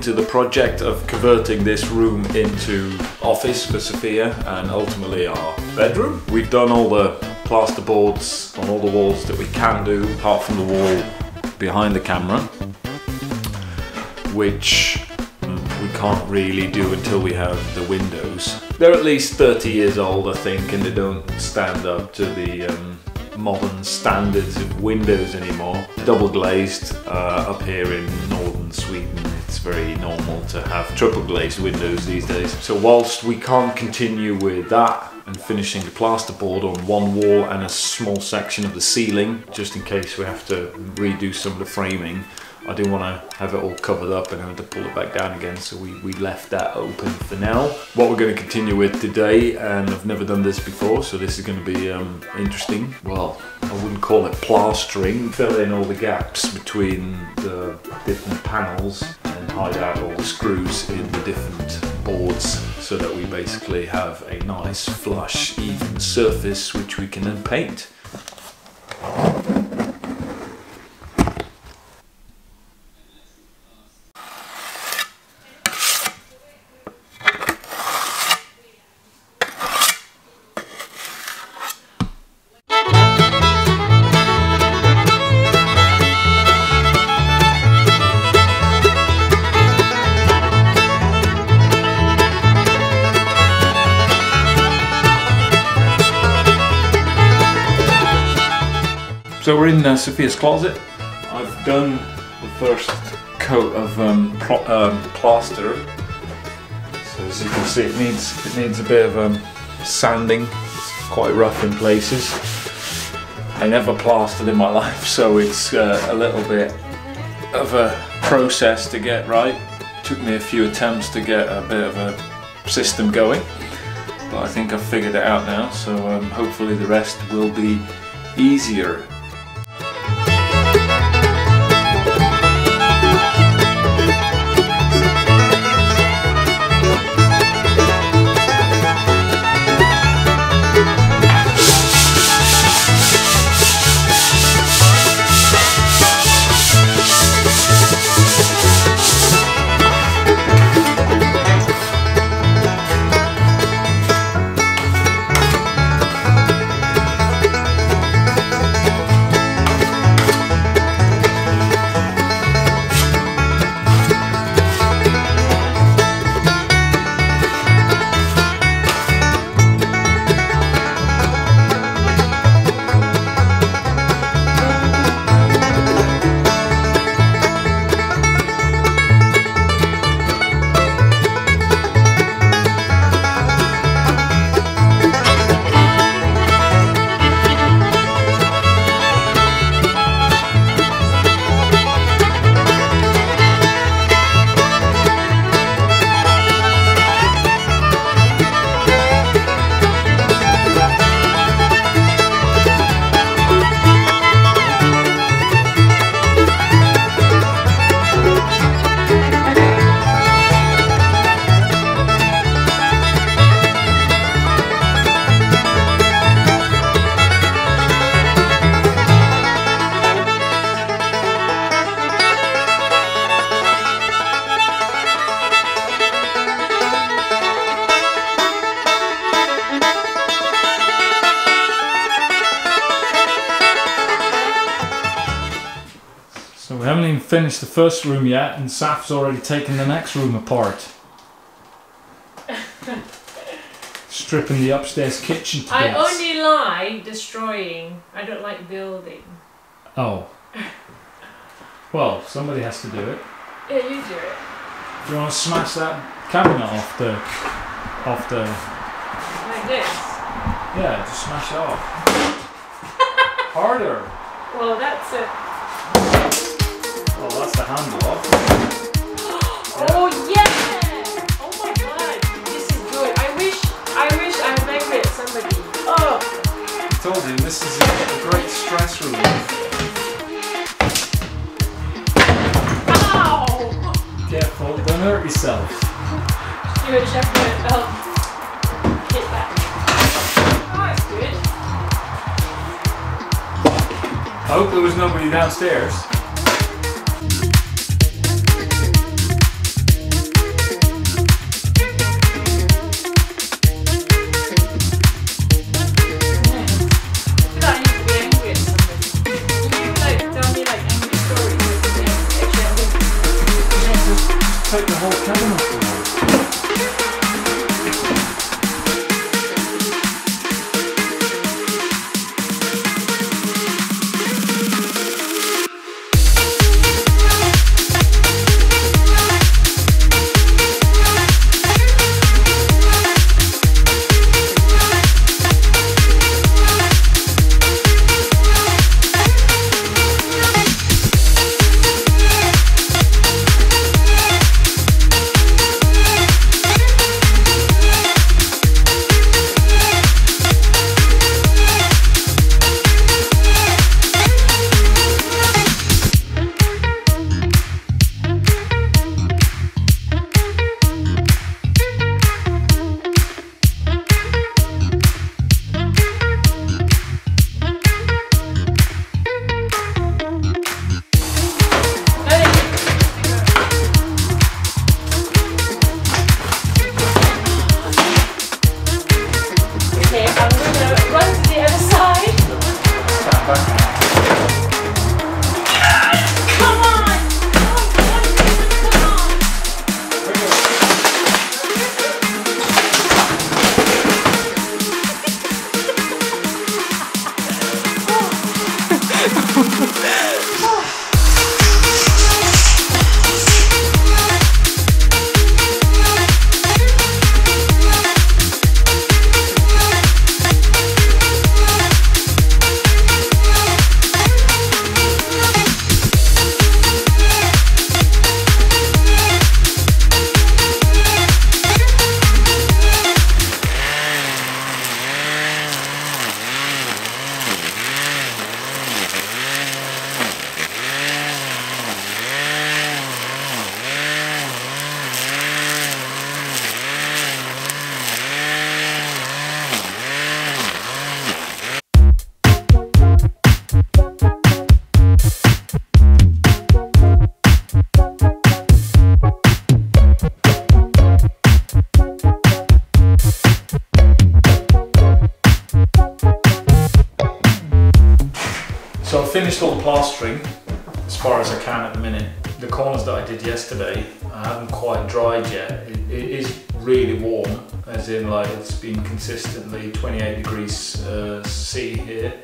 into the project of converting this room into office for Safia and ultimately our bedroom. We've done all the plasterboards on all the walls that we can do, apart from the wall behind the camera, which mm, we can't really do until we have the windows. They're at least 30 years old, I think, and they don't stand up to the um, modern standards of windows anymore. Double glazed uh, up here in northern Sweden. It's very normal to have triple glazed windows these days. So whilst we can't continue with that and finishing the plasterboard on one wall and a small section of the ceiling, just in case we have to redo some of the framing, I didn't want to have it all covered up and have to pull it back down again so we, we left that open for now. What we're going to continue with today and I've never done this before so this is going to be um, interesting. Well I wouldn't call it plastering. Fill in all the gaps between the different panels and hide out all the screws in the different boards so that we basically have a nice flush even surface which we can then paint. So we're in uh, Safia's closet. I've done the first coat of um, um, plaster. So as you can see, it needs it needs a bit of um, sanding. It's quite rough in places. I never plastered in my life, so it's uh, a little bit of a process to get right. It took me a few attempts to get a bit of a system going, but I think I've figured it out now. So um, hopefully the rest will be easier. Haven't even finished the first room yet, and Saf's already taken the next room apart. Stripping the upstairs kitchen to I bits. only like destroying. I don't like building. Oh. Well, somebody has to do it. Yeah, you do it. Do you want to smash that cabinet off the, off the? Like this. Yeah, just smash it off. Harder. Well, that's it. Oh, that's the handle off. Oh yeah! Oh my god, this is good. I wish, I wish I met somebody. Oh, I told you this is a great stress relief. ow! Careful, don't hurt yourself. You and Chef felt. Oh. I hope there was nobody downstairs. Stand minute. The corners that I did yesterday, I haven't quite dried yet. It, it is really warm, as in like it's been consistently 28 degrees uh, C here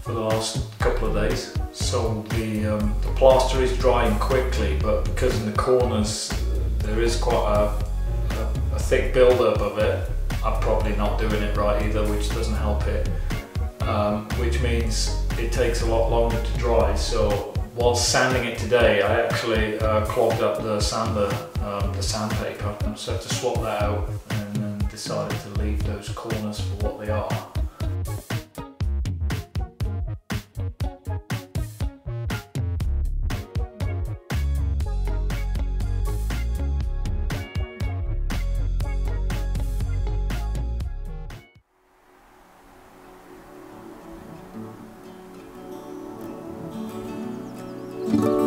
for the last couple of days. So the, um, the plaster is drying quickly, but because in the corners there is quite a, a, a thick build-up of it, I'm probably not doing it right either, which doesn't help it um, which means it takes a lot longer to dry. So while sanding it today, I actually uh, clogged up the sander, um, the sandpaper, so I had to swap that out and then decided to leave those corners for what they are. Thank